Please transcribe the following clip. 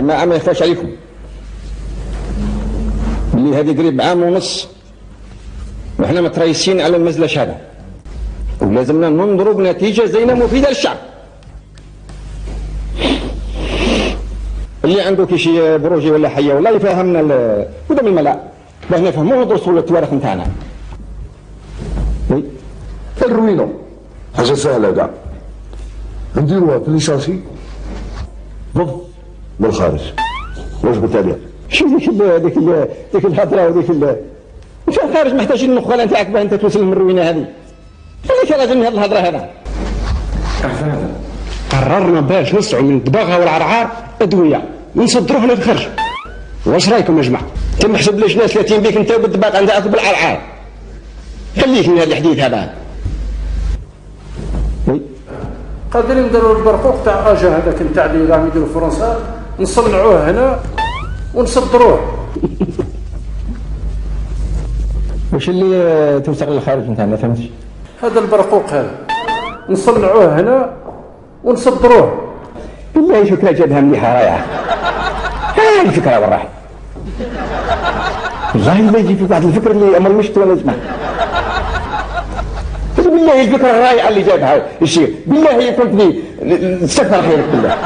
ما ما يخفاش عليكم. اللي هذه قريب عام ونص وإحنا متريسين على المزلة هذا ولازمنا ننظروا بنتيجة زينة مفيدة للشعب. اللي عنده كي شي بروجي ولا حية ولا يفهمنا قدام الملأ. باش نفهموا ندرسوا التواريخ نتاعنا. وي الروينو حاجة سهلة كاع نديروها في ليسانسي. ضد بالخارج. واش قلت عليها؟ شو ديك ال ديك ال ديك الهضرة وديك ال انت الخارج محتاجين النخاله نتاعك باه انت توصل للروينه هذه. خليك راجل من هذه الهضرة هذا. قررنا باش نصعوا من الدباغة والعرعار أدوية. ونصدروها للخارج واش رأيكم يا جماعة؟ كم حسب ليش ناس 30 بيك انت بالدباغ عندها بالعرعار خليك من هذا الحديث هذا؟ قادرين نديروا البرقوق تاع أجا هذاك نتاع اللي راهم يديروا فرنسا؟ نصنعوه هنا ونصدروه واش اللي توثق للخارج نتاعنا فهمتش؟ هذا البرقوق هذا. نصنعوه هنا ونصدروه بالله فكرة جابها مليحة رايعه هاي الفكرة والراحه والله ما يجي في واحد الفكرة اللي أمر مشت ولا أسمع. بالله الفكرة الرائعة اللي جابها. الشيخ بالله كنت لي خيرك بالله.